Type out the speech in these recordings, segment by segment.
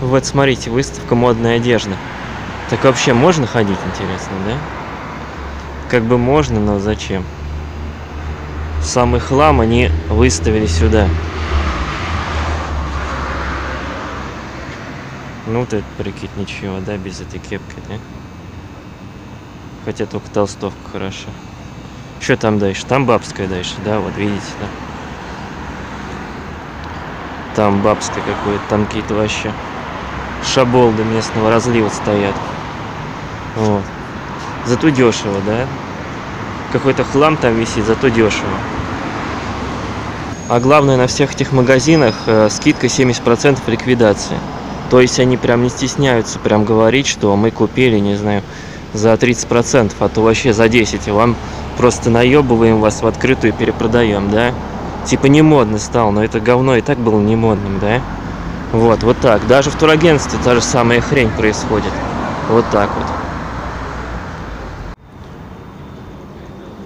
Вот, смотрите, выставка модной одежды. Так вообще можно ходить, интересно, да? Как бы можно, но зачем? Самый хлам они выставили сюда. Ну, это прикид ничего, да, без этой кепки, да? Хотя только толстовка хороша. Что там дальше? Там бабская дальше, да, вот видите, да? Там бабская какое-то, там какие-то вообще шаболды местного разлива стоят. Вот. Зато дешево, да? Какой-то хлам там висит, зато дешево. А главное, на всех этих магазинах э, скидка 70% ликвидации. То есть они прям не стесняются прям говорить, что мы купили, не знаю, за 30%, а то вообще за 10. И вам просто наебываем вас в открытую и перепродаем, да? Типа не модно стал, но это говно и так было не модным, да? Вот, вот так. Даже в турагентстве та же самая хрень происходит. Вот так вот.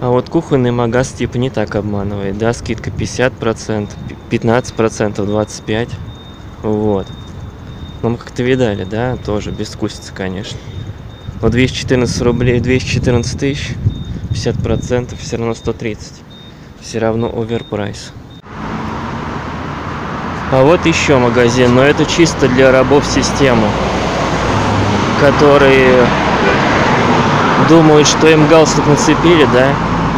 А вот кухонный магаз типа не так обманывает, да, скидка 50%, 15%, 25%, вот. Ну, мы как-то видали, да, тоже бескусица, конечно. Но 214 рублей, 214 тысяч, 50% все равно 130. Все равно оверпрайс. А вот еще магазин, но это чисто для рабов системы, которые думают, что им галстук нацепили, да,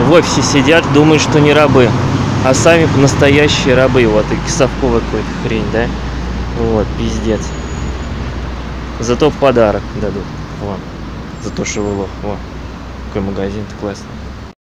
в офисе сидят, думают, что не рабы, а сами настоящие рабы, вот, и совковая какой-то хрень, да, вот, пиздец. Зато подарок дадут, вот, за то, что вы лох, вот, какой магазин-то классный.